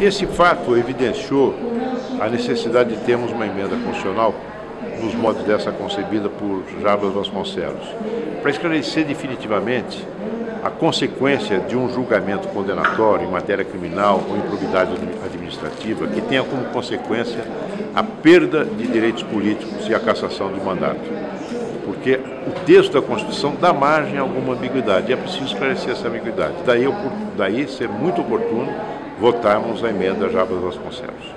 Esse fato evidenciou a necessidade de termos uma emenda constitucional nos modos dessa concebida por Jarbas Vasconcelos, para esclarecer definitivamente a consequência de um julgamento condenatório em matéria criminal ou improbidade administrativa que tenha como consequência a perda de direitos políticos e a cassação do mandato. Porque o texto da Constituição dá margem a alguma ambiguidade e é preciso esclarecer essa ambiguidade. Daí, daí ser muito oportuno votarmos a emenda Jarbas Vasconcelos.